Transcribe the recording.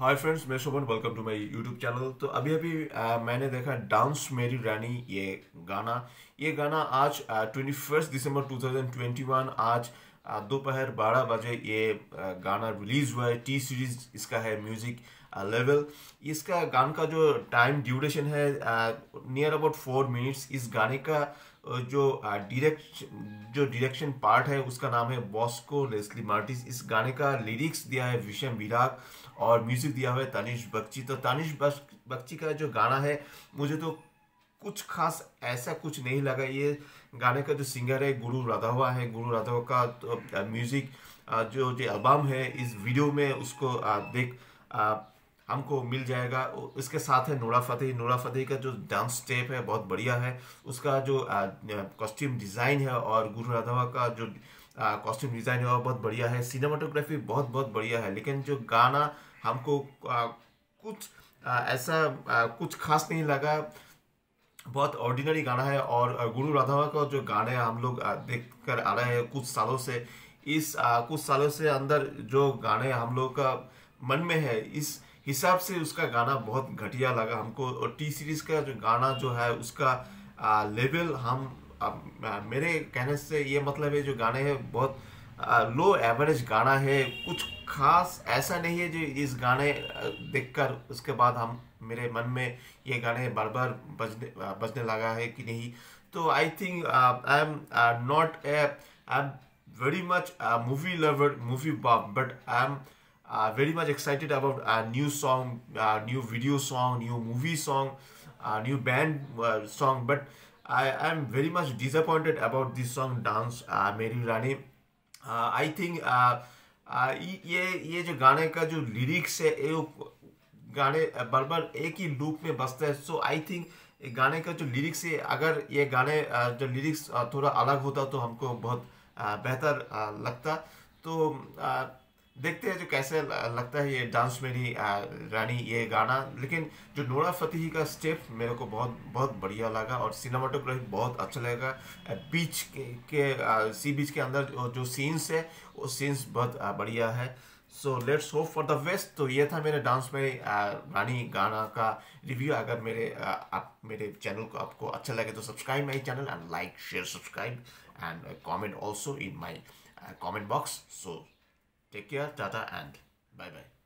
हाय friends मैं Shobhan welcome to my YouTube channel तो अभी अभी आ, मैंने देखा डांस मेरी रानी ये गाना। ये गाना आज ट्वेंटी फ़र्स्ट दिसंबर 2021 आज दोपहर बारह बजे ये गाना रिलीज़ हुआ है। टी सीरीज़ इसका है म्यूज़िक लेवल इसका गान का जो टाइम ड्यूरेशन है नियर अबाउट फोर मिनट्स इस गाने का जो डायरेक्ट जो डायरेक्शन पार्ट है, उसका नाम है बॉस्को लेस्ली मार्टिस इस गाने का लिरिक्स दिया है विषम विराग और म्यूज़िक दिया हुआ है तनिष बख्ची तो तनिष बख्ची का जो गाना है, मुझे तो कुछ खास ऐसा कुछ नहीं लगा। ये गाने का जो सिंगर है गुरु राधावा है। गुरु राधावा का तो म्यूज़िक जो जो एल्बम है इस वीडियो में उसको देख हमको मिल जाएगा। इसके साथ है नूरा फतेह। नूरा फतेह का जो डांस स्टेप है बहुत बढ़िया है। उसका जो कॉस्ट्यूम डिज़ाइन है और गुरु राधावा का जो कॉस्ट्यूम डिज़ाइन है वो बहुत बढ़िया है। सिनेमाटोग्राफी बहुत बहुत बढ़िया है। लेकिन जो गाना हमको आ, कुछ आ, ऐसा आ, कुछ खास नहीं लगा। बहुत ऑर्डिनरी गाना है और गुरु राधावा का जो गाने हम लोग देख कर आ रहे हैं कुछ सालों से इस आ, कुछ सालों से अंदर जो गाने हम लोग का मन में है इस हिसाब से उसका गाना बहुत घटिया लगा हमको। और टी सीरीज़ का जो गाना जो है उसका आ, लेवल हम आ, मेरे कहने से ये मतलब है जो गाने हैं बहुत लो एवरेज गाना है, कुछ खास ऐसा नहीं है जो इस गाने देखकर उसके बाद हम मेरे मन में ये गाने बार बार बजने बजने लगा है कि नहीं। तो I think I am not a I am very much movie lover movie buff but I am very much excited about new song new video song new movie song new band song but I I am very much disappointed about this song dance Meri Rani. Uh, uh, ये ये जो गाने का जो lyrics है ये गाने बार बार एक ही लूप में बसता है सो आई थिंक गाने का जो लिरिक्स है अगर ये गाने जो लिरिक्स थोड़ा अलग होता तो हमको बहुत बेहतर लगता तो देखते हैं जो कैसे लगता है ये डांस मेरी रानी ये गाना। लेकिन जो नोरा फतेही का स्टेप मेरे को बहुत बहुत बढ़िया लगा और सिनेमाटोग्राफी बहुत अच्छा लगेगा बीच के, के सी बीच के अंदर जो जो सीन्स है वो सीन्स बहुत बढ़िया है। So let's hope for the best तो ये था मेरे डांस में रानी गाना का रिव्यू अगर मेरे आप मेरे चैनल को आपको अच्छा लगे तो subscribe my channel and like share subscribe and comment also in my comment box so Take care, tata, and bye bye.